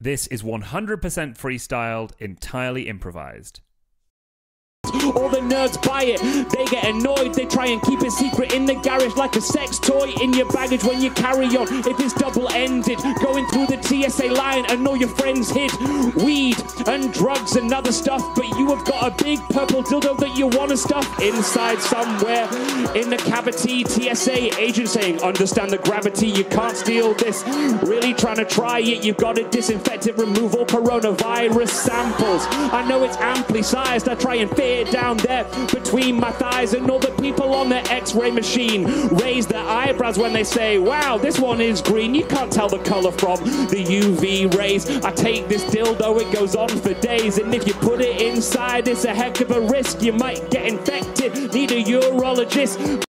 This is 100% freestyled, entirely improvised. All the nerds buy it, they get annoyed. They try and keep it secret in the garage like a sex toy in your baggage when you carry on. If it's double ended, going through the TSA line and all your friends hid weed and drugs and other stuff. But you have got a big purple dildo that you want to stuff inside somewhere in the cavity. TSA agent saying, Understand the gravity, you can't steal this. Really trying to try it, you've got to disinfect it, remove all coronavirus samples. I know it's amply sized, I try and fit it down there between my thighs, and all the people on the x ray machine raise their eyebrows when they say, Wow, this one is green. You can't tell the color from the UV rays. I take this dildo, it goes on for days, and if you put it inside, it's a heck of a risk. You might get infected, need a urologist.